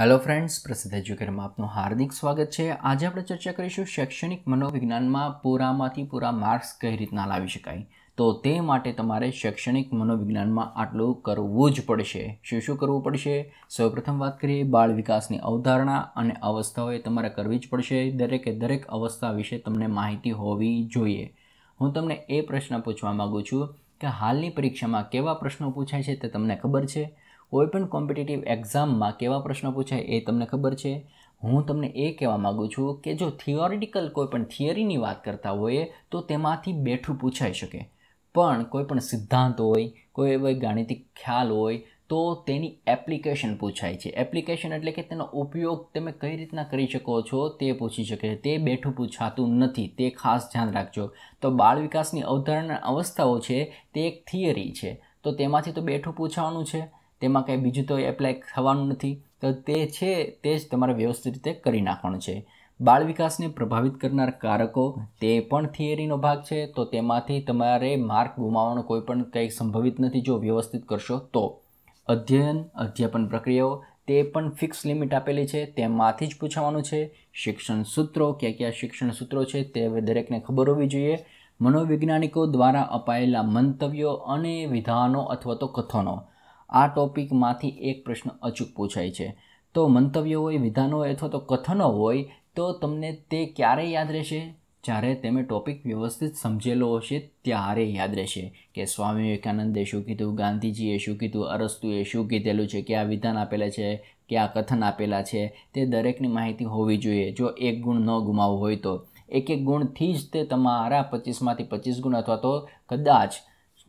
Hello friends પ્રસિદ્ધ એજ્યુકેટરમાં આપનું હાર્દિક સ્વાગત છે. આજે આપણે ચર્ચા કરીશું શૈક્ષણિક મનોવિજ્ઞાનમાં પૂરામાંથી પૂરા માર્ક્સ કઈ રીતના લાવી શકાય? તો તે માટે તમારે શૈક્ષણિક મનોવિજ્ઞાનમાં આટલું કરવું જ પડશે. શું શું કરવું પડશે? સૌપ્રથમ વાત કરીએ બાળ વિકાસની અવધારણા અને અવસ્થાઓ એ તમારે કરવી જ પડશે. દરેકે દરેક અવસ્થા વિશે તમને માહિતી હોવી જોઈએ. હું તમને એ પ્રશ્ન પૂછવા માગું છું કે હાલની પરીક્ષામાં કેવા પ્રશ્નો પૂછાય છે તે તમને ખબર છે? કોઈપણ કોમ્પિટિટિવ એક્ઝામમાં કેવા પ્રશ્નો પૂછાય એ તમને ખબર છે? હું તમને એ કહેવા માગું છું કે જો થિયોરિટિકલ કોઈ પણ થિયરીની વાત કરતા હોઈએ, તો તેમાંથી બેઠું પૂછાઈ શકે. પણ કોઈ પણ સિદ્ધાંત હોય, કોઈ એવો ગાણિતિક ખ્યાલ હોય, તો તેની એપ્લિકેશન પૂછાય છે. એપ્લિકેશન એટલે કે તેનો ઉપયોગ તમે કઈ રીતના કરી શકો છો તે પૂછી શકે. તે બેઠું પૂછાતું નથી, તે ખાસ ધ્યાન રાખજો. તો બાળ વિકાસની અવધારણા અવસ્થાઓ છે, તે એક થિયરી છે. તો તેમાંથી તો બેઠું પૂછવાનું છે. તેમાં કંઈ બીજું તો એપ્લાય થવાનું નથી. તો તે છે, તે જ તમારે વ્યવસ્થિત રીતે કરી નાખવાનું છે. બાળ વિકાસને પ્રભાવિત કરનાર કારકો તે પણ થિયરીનો ભાગ છે. તો તેમાંથી તમારે માર્ક ગુમાવવાનો કોઈ પણ કંઈ સંભવિત નથી જો વ્યવસ્થિત કરશો તો. અધ્યયન, અધ્યાપન પ્રક્રિયાઓ, તે પણ ફિક્સ લિમિટ આપેલી છે. તેમાંથી જ પૂછવાનું છે. શિક્ષણ સૂત્રો, ક્યાં ક્યાં શિક્ષણ સૂત્રો છે તે હવે દરેકને ખબર હોવી જોઈએ. મનોવૈજ્ઞાનિકો દ્વારા અપાયેલા મંતવ્યો અને વિધાનો અથવા તો કથનો. આ ટોપિકમાંથી એક પ્રશ્ન અચૂક પૂછાય છે. તો મંતવ્યો હોય, વિધાનો હોય અથવા તો કથનો હોય, તો તમને તે ક્યારે યાદ રહેશે? જ્યારે તમે ટોપિક વ્યવસ્થિત સમજેલો હશે, ત્યારે યાદ રહેશે કે સ્વામી વિવેકાનંદે શું કીધું, ગાંધીજીએ શું કીધું, અરસ્તુએ શું કીધેલું છે, કયા વિધાન આપેલા છે, કયા કથન આપેલા છે, તે દરેકની માહિતી હોવી જોઈએ. જો એક ગુણ ન ગુમાવવો હોય તો. એક એક ગુણથી જ તે તમારા પચીસમાંથી પચીસ ગુણ અથવા તો કદાચ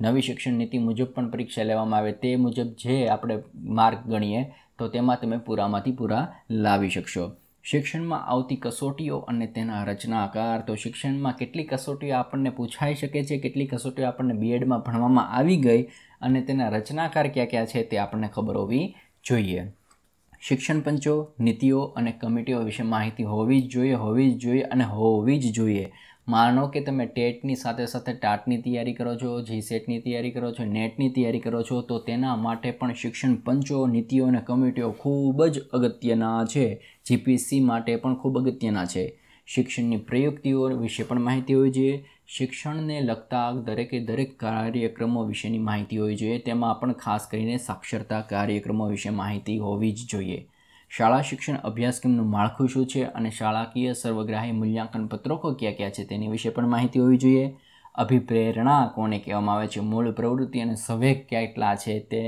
નવી શિક્ષણ નીતિ મુજબ પણ પરીક્ષા લેવામાં આવે તે મુજબ જે આપણે માર્ક ગણીએ, તો તેમાં તમે પૂરામાંથી પૂરા લાવી શકશો. શિક્ષણમાં આવતી કસોટીઓ અને તેના રચનાકાર, તો શિક્ષણમાં કેટલી કસોટીઓ આપણને પૂછાઈ શકે છે, કેટલી કસોટીઓ આપણને બીએડમાં ભણવામાં આવી ગઈ અને તેના રચનાકાર ક્યાં ક્યાં છે તે આપણને ખબર હોવી જોઈએ. શિક્ષણ પંચો, નીતિઓ અને કમિટીઓ વિશે માહિતી હોવી જ જોઈએ, હોવી જ જોઈએ અને હોવી જ જોઈએ. માનો કે તમે ટેટની સાથે સાથે ટાટની તૈયારી કરો છો જી સેટની તૈયારી કરો છો, નેટની તૈયારી કરો છો, તો તેના માટે પણ શિક્ષણ પંચો, નીતિઓ અને કમિટીઓ ખૂબ જ અગત્યના છે. જીપીસી માટે પણ ખૂબ અગત્યના છે. શિક્ષણની પ્રયુક્તિઓ વિશે પણ માહિતી હોવી જોઈએ. શિક્ષણને લગતા દરેકે દરેક કાર્યક્રમો વિશેની માહિતી હોવી જોઈએ. તેમાં પણ ખાસ કરીને સાક્ષરતા કાર્યક્રમો વિશે માહિતી હોવી જ જોઈએ. શાળા શિક્ષણ અભ્યાસક્રમનું માળખું શું છે અને શાળાકીય સર્વગ્રાહી મૂલ્યાંકન પત્રકો ક્યાં ક્યાં છે તેની વિશે પણ માહિતી હોવી જોઈએ. અભિપ્રેરણા કોને કહેવામાં આવે છે, મૂળ પ્રવૃત્તિ અને સવેગ કેટલા છે તે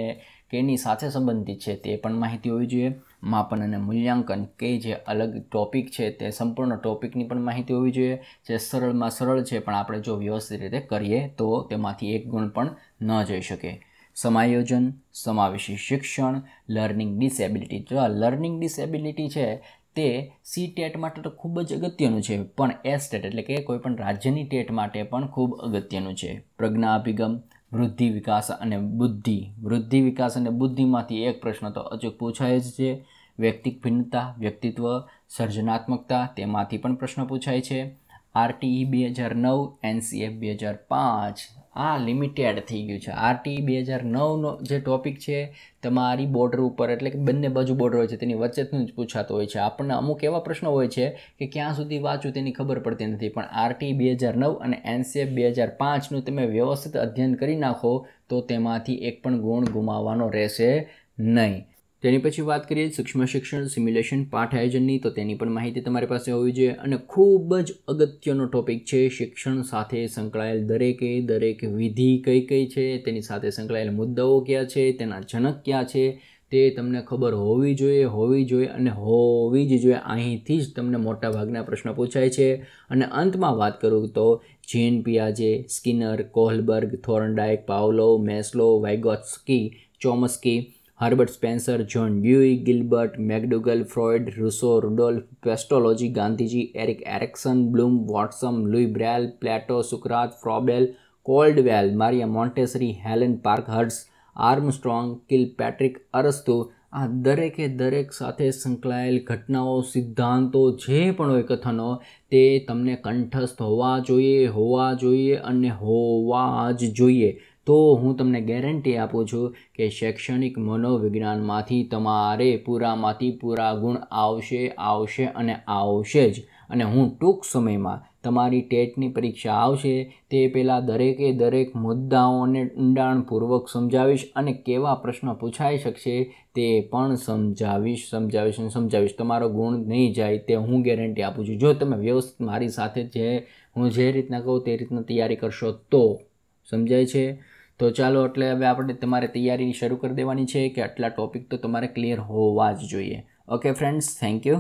કેની સાથે સંબંધિત છે તે પણ માહિતી હોવી જોઈએ. માપન અને મૂલ્યાંકન કે જે અલગ ટોપિક છે તે સંપૂર્ણ ટોપિકની પણ માહિતી હોવી જોઈએ. જે સરળમાં સરળ છે પણ આપણે જો વ્યવસ્થિત રીતે કરીએ તો તેમાંથી એક ગુણ પણ ન જઈ શકે. સમાયોજન, સમાવેશી શિક્ષણ, લર્નિંગ ડિસેબિલિટી જો લર્નિંગ ડિસેબિલિટી છે, તે સી ટેટ માટે તો ખૂબ જ અગત્યનું છે, પણ એસ ટેટ એટલે કે કોઈપણ રાજ્યની ટેટ માટે પણ ખૂબ અગત્યનું છે. પ્રજ્ઞા અભિગમ વૃદ્ધિ વિકાસ અને બુદ્ધિ. વૃદ્ધિ વિકાસ અને બુદ્ધિમાંથી એક પ્રશ્ન તો અચૂક પૂછાય જ છે. વ્યક્તિક ભિન્નતા, વ્યક્તિત્વ, સર્જનાત્મકતા, તેમાંથી પણ પ્રશ્ન પૂછાય છે. આરટીઈ બે હજાર નવ એનસીએફ બે હજાર પાંચ. આ લિમિટેડ થઈ ગયું છે. આરટી બે હજાર નવનો જે ટોપિક છે, તમારી બોર્ડર ઉપર, એટલે કે બંને બાજુ બોર્ડર હોય છે, તેની વચ્ચેનું જ પૂછાતો હોય છે. આપણને અમુક એવા પ્રશ્નો હોય છે કે ક્યાં સુધી વાંચવું તેની ખબર પડતી નથી, પણ આરટી બે હજાર નવ અને એનસીએફ બે હજાર પાંચનું તમે વ્યવસ્થિત અધ્યયન કરી નાખો, તો તેમાંથી એક પણ ગુણ ગુમાવવાનો રહેશે નહીં. તેની પછી વાત કરીએ સૂક્ષ્મ શિક્ષણ સિમ્યુલેશન પાઠ આયોજનની તો તેની પણ માહિતી તમારી પાસે હોવી જોઈએ. અને ખૂબ જ અગત્યનો ટોપિક છે શિક્ષણ સાથે સંકળાયેલ દરેકે. દરેક વિધિ કઈ કઈ છે, તેની સાથે સંકળાયેલ મુદ્દાઓ ક્યાં છે, તેના જનક ક્યાં છે, તે તમને ખબર હોવી જોઈએ હોવી જોઈએ અને હોવી જ જોઈએ. અહીંથી જ તમને મોટાભાગના પ્રશ્નો પૂછાય છે. અને અંતમાં વાત કરું તો Jean પિયાજે Skinner Kohlberg Thorndike Pavlov Maslow Vygotsky Chomsky Herbert Spencer, John Dewey, Gilbert, McDougall, Freud, Rousseau, Rudolf, Pestalozzi, Gandhiji, Erik Erikson, Bloom, Watson, Louis Braille, Plato, સુકરાત, Froebel, Caldwell, Maria Montessori, Helen Parkhurst Armstrong, Kilpatrick, અરસ્તુ, આ દરેકે દરેક સાથે સંકળાયેલ ઘટનાઓ, સિદ્ધાંતો, જે પણ હોય કથનો, તે તમને કંઠસ્થ હોવા જોઈએ હોવા જોઈએ અને હોવા જ જોઈએ. તો હું તમને ગેરંટી આપું છું કે શૈક્ષણિક મનોવિજ્ઞાનમાંથી તમારે પૂરામાંથી પૂરા ગુણ આવશે આવશે અને આવશે જ. અને હું ટૂંક સમયમાં તમારી ટેટની પરીક્ષા આવશે, તે પહેલાં દરેકે દરેક મુદ્દાઓને ઊંડાણપૂર્વક સમજાવીશ અને કેવા પ્રશ્નો પૂછાઈ શકશે તે પણ સમજાવીશ સમજાવીશ અને સમજાવીશ. તમારો ગુણ નહીં જાય તે હું ગેરંટી આપું છું. જો તમે વ્યવસ્થિત મારી સાથે જે હું જે રીતના કહું તે રીતના તૈયારી કરશો તો સમજાય છે? તો ચાલો એટલે હવે આપણે તમારે તૈયારી શરૂ કરી દેવાની છે કે આટલા ટોપિક તો તમારે ક્લિયર હોવા જ જોઈએ. Okay friends thank you